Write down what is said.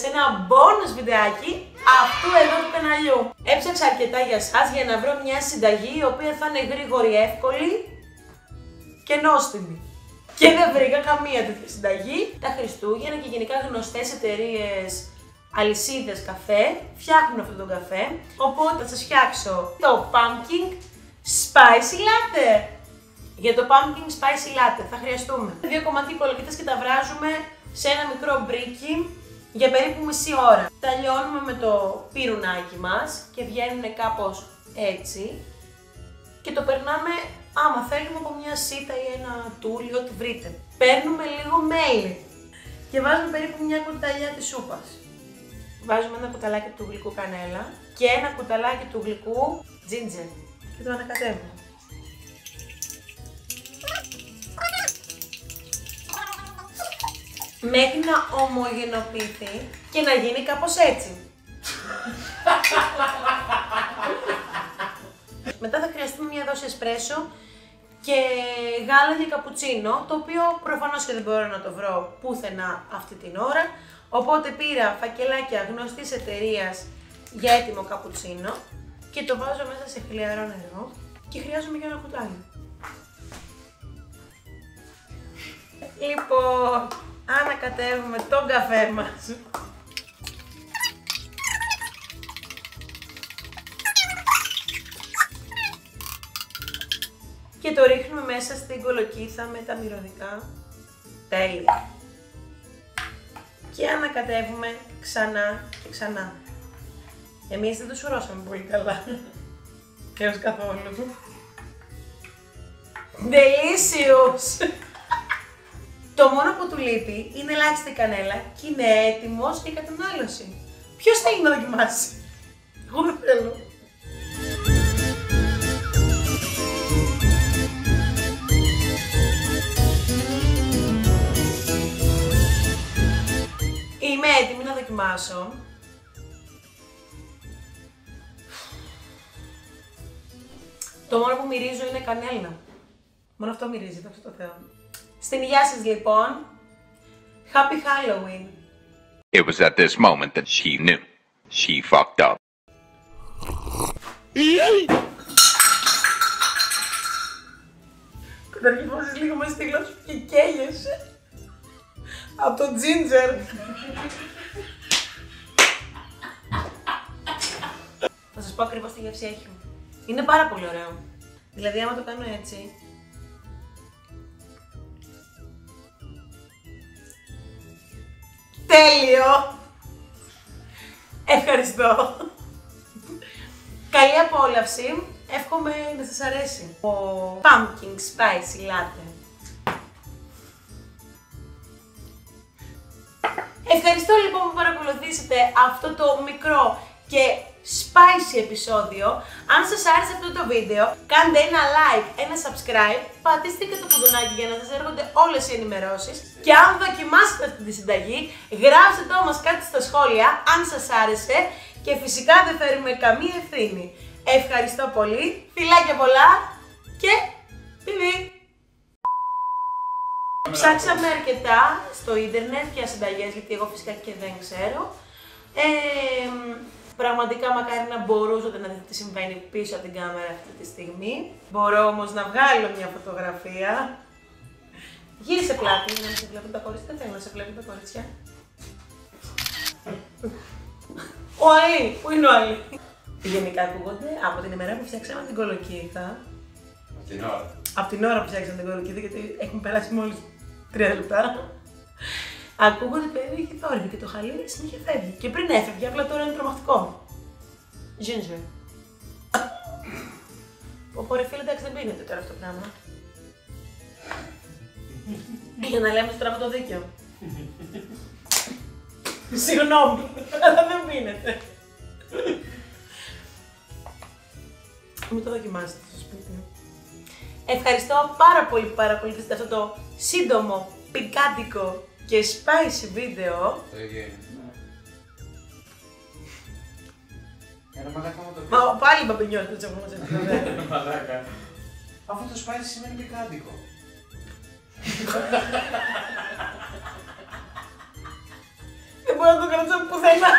σε ένα bonus βιντεάκι αυτού εδώ του καναλιού. Έψαξα αρκετά για σας για να βρω μια συνταγή η οποία θα είναι γρήγορη, εύκολη και νόστιμη. Και δεν βρήκα καμία τέτοια συνταγή. Τα Χριστούγεννα και γενικά γνωστές εταιρείες αλυσίδες καφέ φτιάχνουν αυτόν τον καφέ. Οπότε θα σας φτιάξω το pumpkin spicy latte. Για το pumpkin spicy latte θα χρειαστούμε δύο κομματί κολοκύτας και τα βράζουμε σε ένα μικρό μπρίκι για περίπου μισή ώρα. Τα λιώνουμε με το πυρουνάκι μας και βγαίνουν κάπως έτσι και το περνάμε άμα θέλουμε από μια σίτα ή ένα τούλι, ό,τι βρείτε. Παίρνουμε λίγο μέλι και βάζουμε περίπου μια κουταλιά της σούπας. Βάζουμε ένα κουταλάκι του γλυκού κανέλα και ένα κουταλάκι του γλυκού ginger και το ανακατεύουμε. Μέχρι να ομογενοποιηθεί και να γίνει κάπως έτσι. Μετά θα χρειαστούμε μια δόση εσπρέσο και γάλα για καπουτσίνο, το οποίο προφανώς και δεν μπορώ να το βρω πουθενά αυτή την ώρα. Οπότε πήρα φακελάκια γνωστής εταιρείας για έτοιμο καπουτσίνο και το βάζω μέσα σε χλιαρό νερό και χρειάζομαι και ένα κουτάλι. Λοιπόν, ανακατεύουμε τον καφέ μας. Και το ρίχνουμε μέσα στην κολοκύθα με τα μυρωδικά. Τέλεια. Και ανακατεύουμε ξανά και ξανά. Εμείς δεν το σουρώσαμε πολύ καλά. Έως καθόλου. Delicious! Το μόνο που του λείπει είναι ελάχιστη κανέλα και είναι έτοιμος για κατανάλωση. Ποιος θέλει να δοκιμάσει, Εγώ δεν θέλω. Είμαι έτοιμη να δοκιμάσω. Το μόνο που μυρίζω είναι κανέλα. Μόνο αυτό μυρίζει, αυτό το Θεό. Στην υγεία σας λοιπόν. Happy Halloween. It was at this moment that she knew. She fucked up. Καταρχήν βάζεις λίγο μέσα στη γλώσσα και καίγεσαι. Από το ginger. Θα σας πω ακριβώς τι γεύση έχει. Είναι πάρα πολύ ωραίο. Δηλαδή άμα το κάνω έτσι, Τέλειο! Ευχαριστώ! Καλή απόλαυση! Εύχομαι να σας αρέσει ο Pumpkin Spicy Latte. Ευχαριστώ λοιπόν που παρακολουθήσατε αυτό το μικρό και spicy επεισόδιο. Αν σας άρεσε αυτό το βίντεο, κάντε ένα like, ένα subscribe, πατήστε και το κουδουνάκι για να σας έρχονται όλες οι ενημερώσεις και αν δοκιμάσετε αυτή τη συνταγή, γράψτε το όμως κάτι στα σχόλια αν σας άρεσε και φυσικά δεν φέρουμε καμία ευθύνη. Ευχαριστώ πολύ, φιλάκια πολλά και πιβί! Ψάξαμε αρκετά στο ίντερνετ για συνταγές, γιατί εγώ φυσικά και δεν ξέρω. Ε, Πραγματικά μακάρι να μπορούσατε να δείτε τι συμβαίνει πίσω από την κάμερα αυτή τη στιγμή. Μπορώ όμως να βγάλω μια φωτογραφία. Γύρισε πλάτη για να σε βλέπουν τα κορίτσια. Δεν θέλω να σε βλέπουν τα κορίτσια. Ο Αλή, πού είναι ο Αλή; Γενικά ακούγονται από την ημέρα που φτιάξαμε την κολοκύθα. Από την ώρα. Από την ώρα που φτιάξαμε την κολοκύθα, γιατί έχουν περάσει μόλις τρία λεπτά. Ακούγονται παιδί και θόρυβο και το χαλί συνέχεια φεύγει. Και πριν έφευγε, απλά τώρα είναι τρομακτικό. Ginger. Οπότε φίλε, εντάξει δεν πίνεται τώρα αυτό το πράγμα. Για να λέμε τώρα το δίκαιο. Συγγνώμη, αλλά δεν πίνεται. Μην το δοκιμάσετε στο σπίτι. Ευχαριστώ πάρα πολύ που παρακολουθήσατε αυτό το σύντομο, πικάντικο και spicy βίντεο. Το ίδιο είναι. Ένα μαλάκα μου το πει. Μα πάλι μπαμπινιός που τσακούμε σε Ένα μαλάκα. Αυτό το spicy σημαίνει πικάντικο. Δεν μπορώ να το κρατήσω πουθενά.